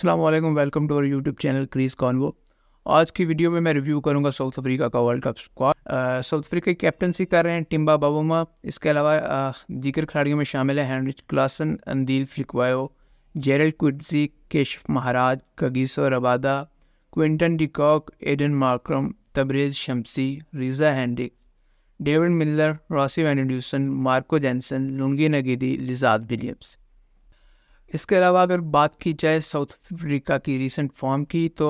Aslam welcome to our YouTube channel Crease Convo आज की video में मैं रिव्यू करूँगा साउथ अफ्रीका का world cup squad South Africa की कैप्टनसी कर रहे हैं टिम्बा बाबूमा इसके अलावा दीगर खिलाड़ियों में शामिल है Heinrich Klaasen Andile Phehlukwayo Gerald Coetzee Keshav Maharaj Kagiso Rabada Quinton de Kock Aiden Markram Tabraiz Shamsi Reeza Hendricks David Miller Rassie van Dussen Marco Jansen Lungi Ngidi Lizaad Williams इसके अलावा अगर बात की जाए साउथ अफ्रीका की recent form की तो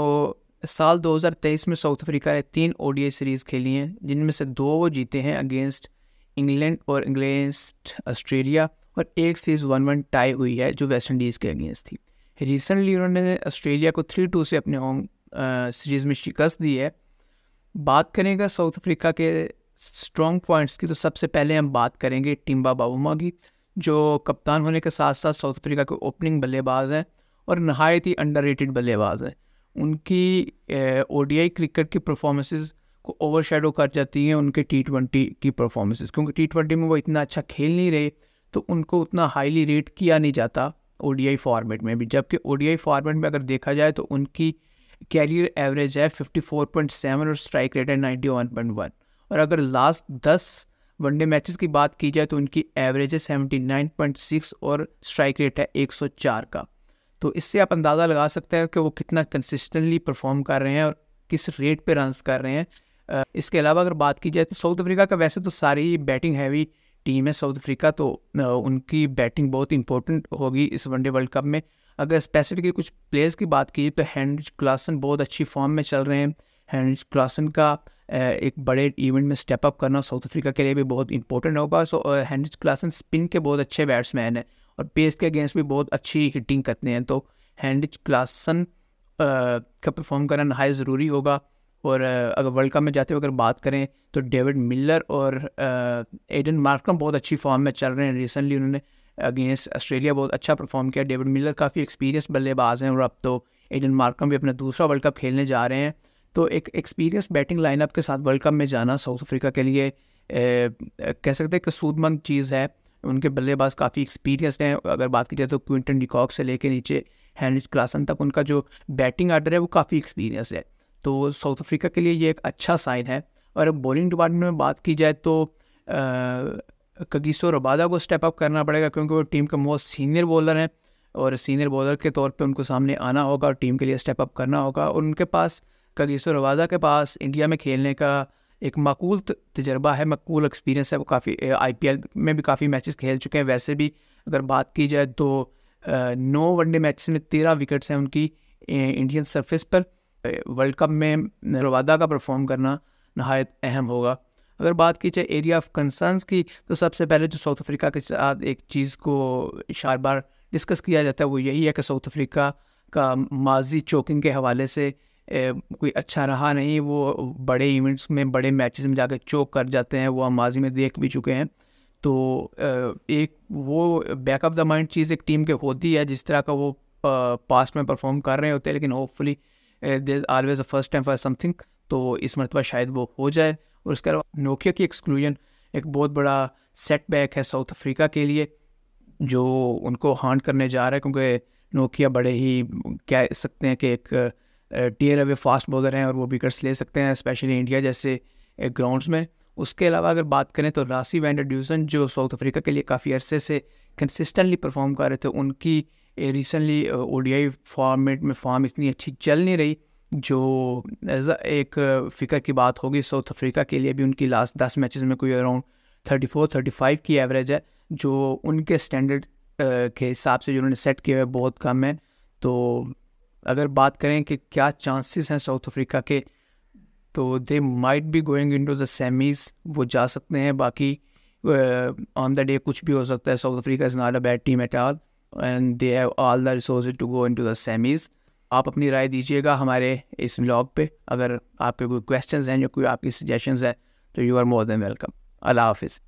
साल 2023 में साउथ अफ्रीका ने तीन ओडीआई सीरीज़ खेली हैं, जिनमें से दो वो जीते हैं अगेंस्ट इंग्लैंड और अगेंस्ट ऑस्ट्रेलिया और एक सीरीज़ वन वन टाई हुई है जो वेस्ट इंडीज़ के अगेंस्ट थी। रिसेंटली उन्होंने ऑस्ट्रेलिया को थ्री टू से अपने होम सीरीज़ में शिकस्त दी है। बात करेंगे साउथ अफ्रीका के स्ट्रॉन्ग पॉइंट्स की तो सबसे पहले हम बात करेंगे टिम्बा बाबूमा की। जो कप्तान होने के साथ साथ साउथ अफ्रीका के ओपनिंग बल्लेबाज हैं और नहायत ही अंडर बल्लेबाज हैं। उनकी ओडीआई क्रिकेट की परफॉर्मेंसेस को ओवर शेडो कर जाती हैं उनके टी ट्वेंटी की परफॉर्मेंसेस क्योंकि टी ट्वेंटी में वो इतना अच्छा खेल नहीं रहे तो उनको उतना हाईली रेट किया नहीं जाता ओडीआई फॉर्मेट में भी। जबकि ओडीआई फॉर्मेट में अगर देखा जाए तो उनकी कैरियर एवरेज है 54.7 और स्ट्राइक रेट है 91.1 और अगर लास्ट 10 वनडे मैचेस की बात की जाए तो उनकी एवरेज है सेवेंटी नाइन पॉइंट सिक्स और स्ट्राइक रेट है एक सौ चार का। तो इससे आप अंदाज़ा लगा सकते हैं कि वो कितना कंसिस्टेंटली परफॉर्म कर रहे हैं और किस रेट पे रन्स कर रहे हैं। इसके अलावा अगर बात की जाए तो साउथ अफ्रीका का वैसे तो सारी बैटिंग हैवी टीम है साउथ अफ्रीका तो उनकी बैटिंग बहुत इंपॉर्टेंट होगी इस वनडे वर्ल्ड कप में। अगर स्पेसिफिकली कुछ प्लेयर्स की बात की तो हैंड क्लासन बहुत अच्छी फॉर्म में चल रहे हैं। हैंड क्लासन का एक बड़े इवेंट में स्टेप अप करना साउथ अफ्रीका के लिए भी बहुत इंपॉर्टेंट होगा। सो हैंड्रिच क्लासन स्पिन के बहुत अच्छे बैट्समैन हैं और पेस के अगेंस्ट भी बहुत अच्छी हिटिंग करते हैं। तो हैंड्रिच क्लासन का परफॉर्म करना नहाय ज़रूरी होगा। और अगर वर्ल्ड कप में जाते हुए अगर बात करें तो डेविड मिलर और एडन मार्कम बहुत अच्छी फॉर्म में चल रहे हैं। रिसेंटली उन्होंने अगेंस्ट ऑस्ट्रेलिया बहुत अच्छा परफॉर्म किया। डेविड मिलर काफ़ी एक्सपीरियंस बल्लेबाज हैं और अब तो एडन मार्कम भी अपना दूसरा वर्ल्ड कप खेलने जा रहे हैं। तो एक एक्सपीरियंस बैटिंग लाइनअप के साथ वर्ल्ड कप में जाना साउथ अफ्रीका के लिए ए, कह सकते हैं कि सूदमंद चीज़ है। उनके बल्लेबाज काफ़ी एक्सपीरियंस हैं। अगर बात की जाए तो क्विंटन डिकॉक से लेकर नीचे हैंरिच क्लासन तक उनका जो बैटिंग आर्डर है वो काफ़ी एक्सपीरियंस है। तो साउथ अफ्रीका के लिए ये एक अच्छा साइन है। और बॉलिंग डिपार्टमेंट में बात की जाए तो कगीसो रबादा को स्टेप अप करना पड़ेगा क्योंकि वो टीम के मोस्ट सीनियर बॉलर हैं। और सीनियर बॉलर के तौर पे उनको सामने आना होगा और टीम के लिए स्टेप अप करना होगा। और उनके पास कगीसो रवादा के पास इंडिया में खेलने का एक मकूल तजर्बा है, मकूल एक्सपीरियंस है, वो काफ़ी आईपीएल में भी काफ़ी मैचेस खेल चुके हैं। वैसे भी अगर बात की जाए तो नौ वनडे मैच में तेरह विकेट्स हैं उनकी इंडियन सरफेस पर। वर्ल्ड कप में रवादा का परफॉर्म करना नहायत अहम होगा। अगर बात की जाए एरिया ऑफ़ कंसर्नस की तो सबसे पहले जो साउथ अफ्रीका के साथ एक चीज़ को शार बार डिस्कस किया जाता है, वो यही है कि साउथ अफ्रीका का माजी चोकिंग के हवाले से कोई अच्छा रहा नहीं, वो बड़े इवेंट्स में, बड़े मैचेस में जाकर चोक कर जाते हैं, वो हम माजी में देख भी चुके हैं। तो एक वो बैक ऑफ़ द माइंड चीज़ एक टीम के होती है, जिस तरह का वो पास्ट में परफॉर्म कर रहे होते हैं, लेकिन hopefully there always a first time for something तो इस मरतबा शायद वो हो जाए। और उसके अलावा नोकिया की एक्सक्लूजन एक बहुत बड़ा सेटबैक है साउथ अफ्रीका के लिए, जो उनको हांड करने जा रहा है, क्योंकि नोकिया बड़े ही कह सकते हैं कि एक टीयर अवे फास्ट बॉलर हैं और वो विकेट्स ले सकते हैं स्पेशली इंडिया जैसे ग्राउंड्स में। उसके अलावा अगर बात करें तो रासी वैंडर ड्यूसन जो साउथ अफ्रीका के लिए काफ़ी अरसे से कंसिस्टेंटली परफॉर्म कर रहे थे, उनकी रिसेंटली ओडीआई फॉर्मेट में फॉर्म इतनी अच्छी चल नहीं रही, जो एज एक फ़िक्र की बात होगी साउथ अफ्रीका के लिए भी उनकी लास्ट दस मैचेस में कोई around thirty four thirty five की एवरेज है, जो उनके स्टैंडर्ड के हिसाब से जो उन्होंने सेट किया है, बहुत कम है। तो अगर बात करें कि क्या चांसेस हैं साउथ अफ्रीका के तो they might be going into the semis वो जा सकते हैं। बाकी ऑन द डे कुछ भी हो सकता है। South Africa is not a bad team at all and they have all the resource to go into the semis आप अपनी राय दीजिएगा हमारे इस व्लॉग पे। अगर आपके कोई क्वेश्चंस हैं या कोई आपकी सजेशंस है तो you are more than welcome अल्लाह हाफिज़।